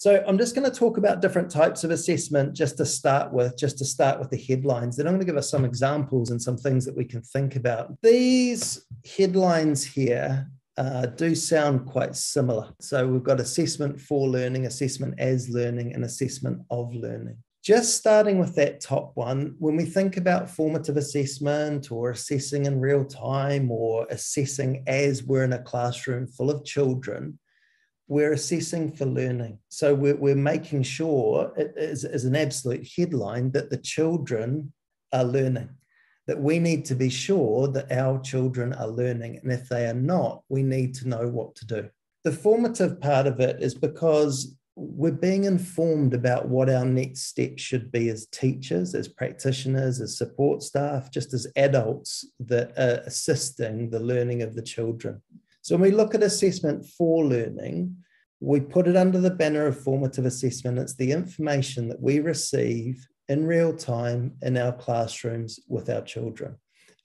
So I'm just going to talk about different types of assessment just to start with, just to start with the headlines. Then I'm going to give us some examples and some things that we can think about. These headlines here uh, do sound quite similar. So we've got assessment for learning, assessment as learning, and assessment of learning. Just starting with that top one, when we think about formative assessment or assessing in real time or assessing as we're in a classroom full of children, we're assessing for learning. So we're, we're making sure, it is, is an absolute headline, that the children are learning, that we need to be sure that our children are learning. And if they are not, we need to know what to do. The formative part of it is because we're being informed about what our next step should be as teachers, as practitioners, as support staff, just as adults that are assisting the learning of the children. So when we look at assessment for learning, we put it under the banner of formative assessment. It's the information that we receive in real time in our classrooms with our children.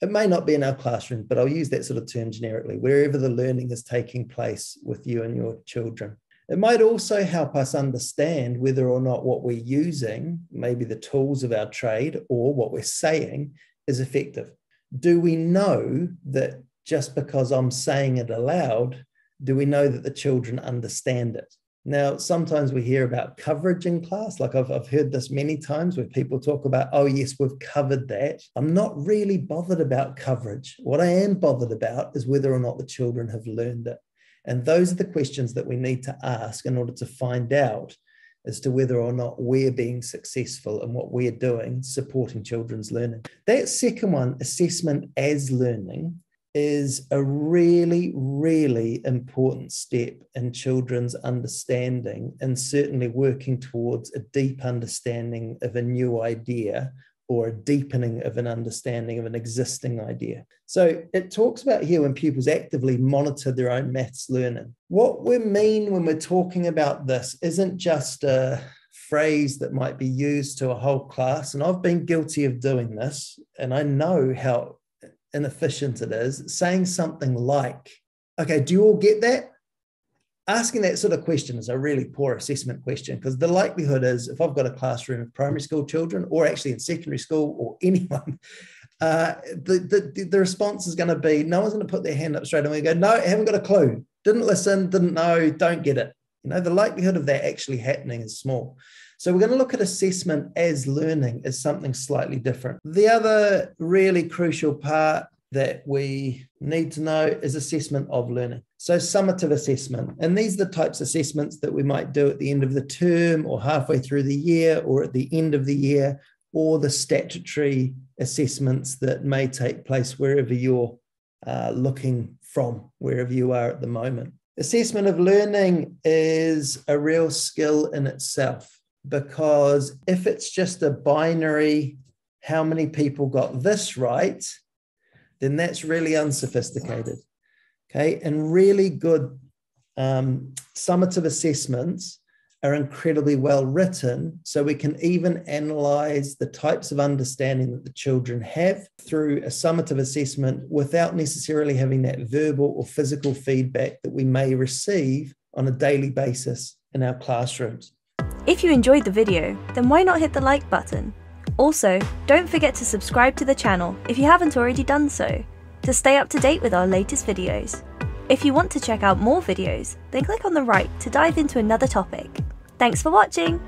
It may not be in our classroom, but I'll use that sort of term generically, wherever the learning is taking place with you and your children. It might also help us understand whether or not what we're using, maybe the tools of our trade or what we're saying, is effective. Do we know that just because I'm saying it aloud, do we know that the children understand it? Now, sometimes we hear about coverage in class. Like I've, I've heard this many times where people talk about, oh, yes, we've covered that. I'm not really bothered about coverage. What I am bothered about is whether or not the children have learned it. And those are the questions that we need to ask in order to find out as to whether or not we're being successful in what we're doing supporting children's learning. That second one, assessment as learning, is a really, really important step in children's understanding and certainly working towards a deep understanding of a new idea or a deepening of an understanding of an existing idea. So it talks about here when pupils actively monitor their own maths learning. What we mean when we're talking about this isn't just a phrase that might be used to a whole class. And I've been guilty of doing this, and I know how inefficient it is, saying something like, okay, do you all get that? Asking that sort of question is a really poor assessment question because the likelihood is if I've got a classroom of primary school children or actually in secondary school or anyone, uh, the, the, the response is going to be no one's going to put their hand up straight away go, no, I haven't got a clue, didn't listen, didn't know, don't get it. You know, the likelihood of that actually happening is small. So we're going to look at assessment as learning as something slightly different. The other really crucial part that we need to know is assessment of learning. So summative assessment. And these are the types of assessments that we might do at the end of the term or halfway through the year or at the end of the year or the statutory assessments that may take place wherever you're uh, looking from, wherever you are at the moment. Assessment of learning is a real skill in itself because if it's just a binary, how many people got this right, then that's really unsophisticated. Okay. And really good um, summative assessments are incredibly well written. So we can even analyze the types of understanding that the children have through a summative assessment without necessarily having that verbal or physical feedback that we may receive on a daily basis in our classrooms. If you enjoyed the video, then why not hit the like button? Also, don't forget to subscribe to the channel if you haven't already done so, to stay up to date with our latest videos. If you want to check out more videos, then click on the right to dive into another topic. Thanks for watching!